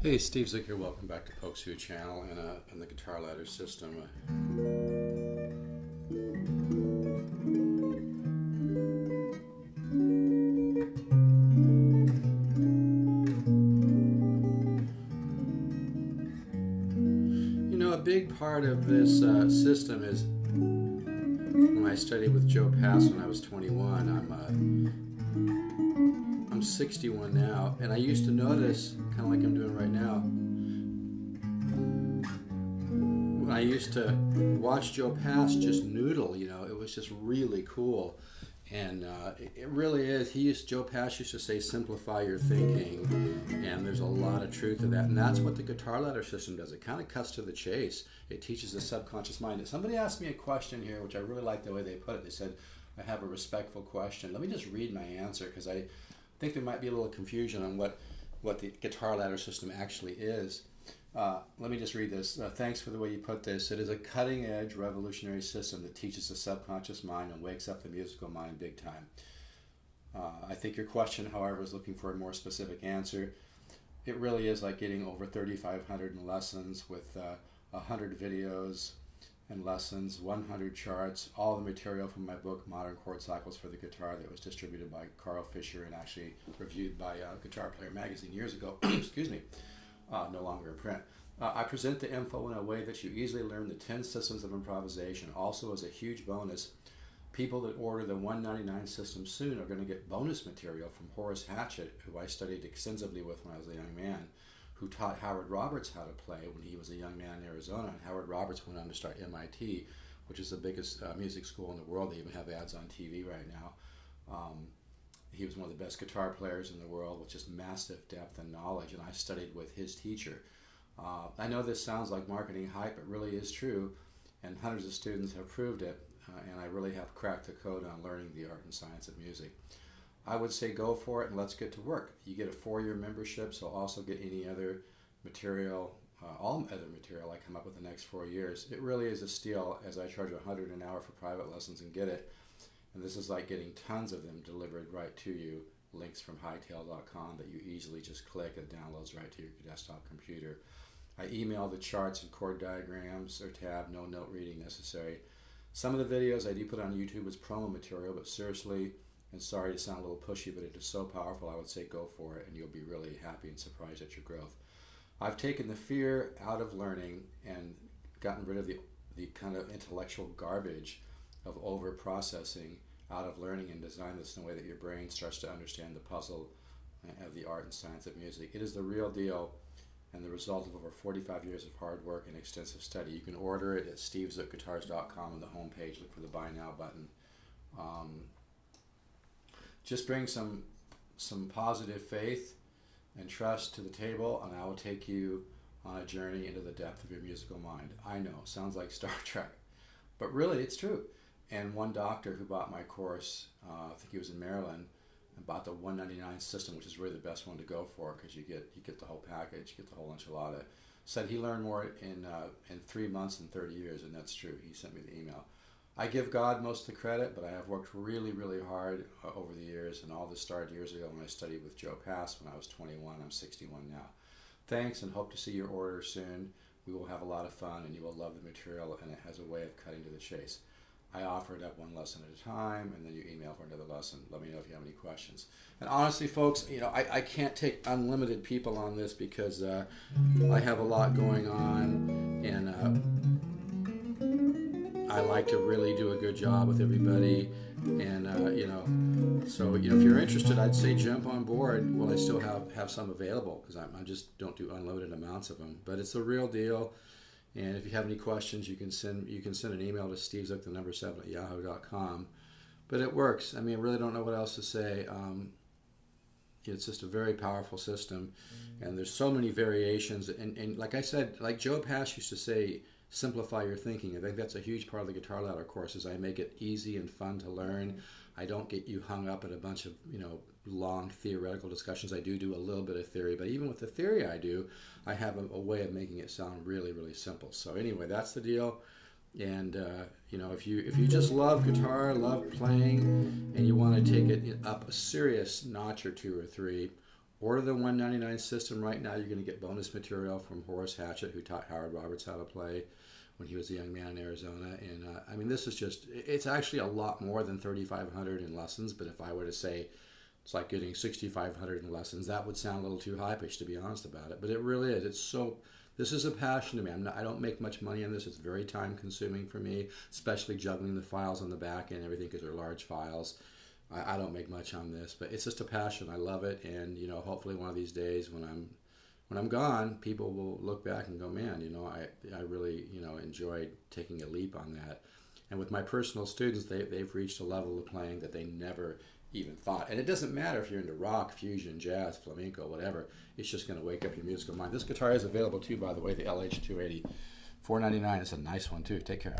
Hey, Steve Zook here. Welcome back to Polkzoo channel and, uh, and the Guitar Ladder system. You know, a big part of this uh, system is when I studied with Joe Pass when I was 21. I'm uh, I'm 61 now, and I used to notice, kind of like I'm doing right now, when I used to watch Joe Pass just noodle, you know, it was just really cool. And uh, it really is. He used Joe Pass used to say, "Simplify your thinking," and there's a lot of truth to that. And that's what the guitar ladder system does. It kind of cuts to the chase. It teaches the subconscious mind. Somebody asked me a question here, which I really like the way they put it. They said, "I have a respectful question." Let me just read my answer because I think there might be a little confusion on what what the guitar ladder system actually is. Uh, let me just read this. Uh, thanks for the way you put this. It is a cutting edge, revolutionary system that teaches the subconscious mind and wakes up the musical mind big time. Uh, I think your question, however, is looking for a more specific answer. It really is like getting over 3,500 lessons with 100 uh, videos and lessons, 100 charts, all the material from my book, Modern Chord Cycles for the Guitar, that was distributed by Carl Fischer and actually reviewed by uh, Guitar Player magazine years ago. Excuse me uh, no longer in print. Uh, I present the info in a way that you easily learn the 10 systems of improvisation. Also, as a huge bonus, people that order the 199 system soon are going to get bonus material from Horace Hatchett, who I studied extensively with when I was a young man, who taught Howard Roberts how to play when he was a young man in Arizona. And Howard Roberts went on to start MIT, which is the biggest uh, music school in the world. They even have ads on TV right now. Um, he was one of the best guitar players in the world with just massive depth and knowledge, and I studied with his teacher. Uh, I know this sounds like marketing hype, it really is true, and hundreds of students have proved it, uh, and I really have cracked the code on learning the art and science of music. I would say go for it and let's get to work. You get a four year membership, so also get any other material, uh, all other material I come up with the next four years. It really is a steal as I charge 100 an hour for private lessons and get it and this is like getting tons of them delivered right to you, links from hightail.com that you easily just click and downloads right to your desktop computer. I email the charts and chord diagrams or tab, no note reading necessary. Some of the videos I do put on YouTube as promo material, but seriously, and sorry to sound a little pushy, but it is so powerful, I would say go for it and you'll be really happy and surprised at your growth. I've taken the fear out of learning and gotten rid of the, the kind of intellectual garbage of over processing out of learning and design this in a way that your brain starts to understand the puzzle of the art and science of music. It is the real deal and the result of over 45 years of hard work and extensive study. You can order it at stevezookguitars.com on the homepage. Look for the buy now button. Um, just bring some some positive faith and trust to the table, and I will take you on a journey into the depth of your musical mind. I know, sounds like Star Trek, but really, it's true. And one doctor who bought my course, uh, I think he was in Maryland, and bought the 199 system, which is really the best one to go for because you get you get the whole package, you get the whole enchilada. Said he learned more in uh, in three months than 30 years, and that's true. He sent me the email. I give God most of the credit, but I have worked really, really hard uh, over the years, and all this started years ago when I studied with Joe Pass when I was 21. I'm 61 now. Thanks, and hope to see your order soon. We will have a lot of fun, and you will love the material, and it has a way of cutting to the chase. I offer it up one lesson at a time, and then you email for another lesson. Let me know if you have any questions. And honestly, folks, you know, I, I can't take unlimited people on this because uh, I have a lot going on, and uh, I like to really do a good job with everybody. And uh, you know, so you know, if you're interested, I'd say jump on board Well, I still have have some available because I, just don't do unlimited amounts of them. But it's a real deal. And if you have any questions, you can send you can send an email to stevezook the number seven at yahoo.com. But it works. I mean, I really don't know what else to say. Um, it's just a very powerful system, and there's so many variations. And, and like I said, like Joe Pass used to say, simplify your thinking. I think that's a huge part of the guitar ladder course. Is I make it easy and fun to learn. I don't get you hung up at a bunch of you know long theoretical discussions. I do do a little bit of theory, but even with the theory I do, I have a, a way of making it sound really, really simple. So anyway, that's the deal. And uh, you know, if you if you just love guitar, love playing, and you want to take it up a serious notch or two or three, order the 199 system right now. You're going to get bonus material from Horace Hatchett, who taught Howard Roberts how to play when he was a young man in Arizona. And uh, I mean, this is just, it's actually a lot more than 3,500 in lessons. But if I were to say it's like getting 6,500 in lessons, that would sound a little too high pitched to be honest about it. But it really is. It's so, this is a passion to me. Not, i don't make much money on this. It's very time consuming for me, especially juggling the files on the back end and everything because they're large files. I, I don't make much on this, but it's just a passion. I love it. And, you know, hopefully one of these days when I'm when I'm gone, people will look back and go, man, you know, I, I really, you know, enjoyed taking a leap on that. And with my personal students, they, they've reached a level of playing that they never even thought. And it doesn't matter if you're into rock, fusion, jazz, flamenco, whatever. It's just going to wake up your musical mind. This guitar is available too, by the way, the LH280. 499 It's a nice one too. Take care.